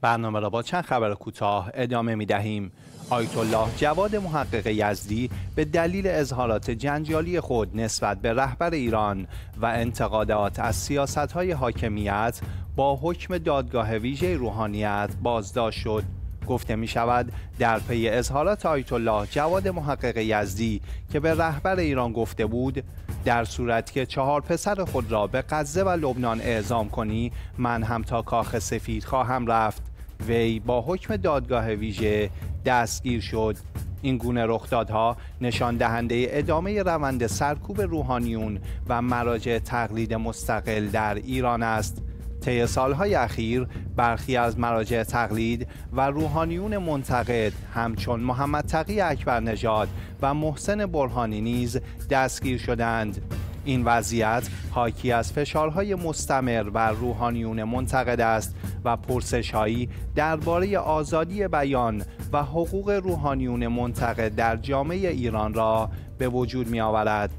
برنامه را با چند خبر کوتاه ادامه می دهیم. آیت الله جواد محقق یزدی به دلیل اظهارات جنجالی خود نسبت به رهبر ایران و انتقادات از سیاست های حاکمیت با حکم دادگاه ویژه روحانیت بازداشت شد. گفته می شود در پی اظهارات آیت الله جواد محقق یزدی که به رهبر ایران گفته بود در صورت که چهار پسر خود را به غزه و لبنان اعزام کنی من هم تا کاخ سفید خواهم رفت. وی با حکم دادگاه ویژه دستگیر شد. این گونه رخدادها نشان دهنده ادامه روند سرکوب روحانیون و مراجع تقلید مستقل در ایران است. طی سالهای اخیر برخی از مراجع تقلید و روحانیون منتقد همچون محمد تقی اکبر نژاد و محسن برهانی نیز دستگیر شدند این وضعیت حاکی از فشارهای مستمر و روحانیون منتقد است و پرسش هایی درباره آزادی بیان و حقوق روحانیون منتقد در جامعه ایران را به وجود می آورد.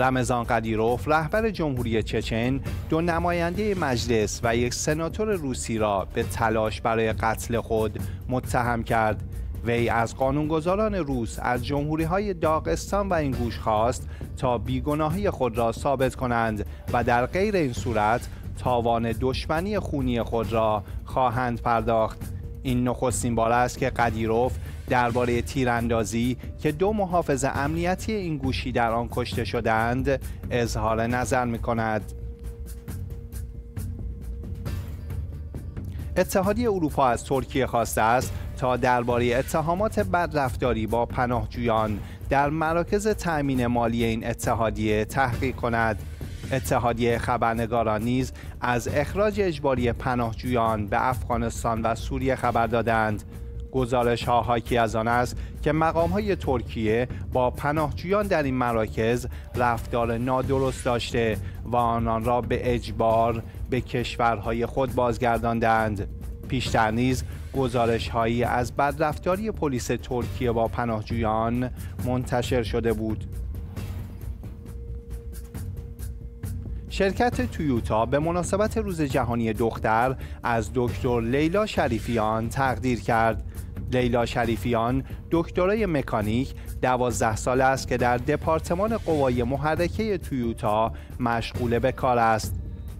رمضان قدیروف رهبر جمهوری چچن دو نماینده مجلس و یک سناتور روسی را به تلاش برای قتل خود متهم کرد. وی از قانونگذاران روس از جمهوری های داغستان و این گوش خواست تا بیگناهی خود را ثابت کنند و در غیر این صورت تاوان دشمنی خونی خود را خواهند پرداخت. این نخستین بار است که قدیروف درباره تیراندازی که دو محافظ امنیتی این گوشی در آن کشته شدند اظهار نظر می کند. اتحادیه اروپا از ترکیه خواسته است تا درباره اتهامات بدرفتاری با پناهجویان در مراکز تأمین مالی این اتحادیه تحقیق کند اتحادیه خبرنگاران نیز از اخراج اجباری پناهجویان به افغانستان و سوریه خبر دادند گزارش ها حاکی از آن است که مقام های ترکیه با پناهجویان در این مراکز رفتار نادرست داشته و آنان را به اجبار به کشورهای خود بازگرداندند. پیشتر نیز گزارش هایی از بدرفتاری پلیس ترکیه با پناهجویان منتشر شده بود. شرکت تویوتا به مناسبت روز جهانی دختر از دکتر لیلا شریفیان تقدیر کرد. لیلا شریفیان دکترای مکانیک دوازده سال است که در دپارتمان قوای محرکه تویوتا مشغول به کار است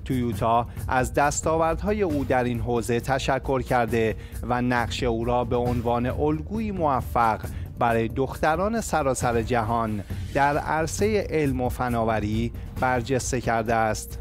تویوتا از دستاوردهای او در این حوزه تشکر کرده و نقش او را به عنوان الگویی موفق برای دختران سراسر جهان در عرصه علم و فناوری برجسته کرده است.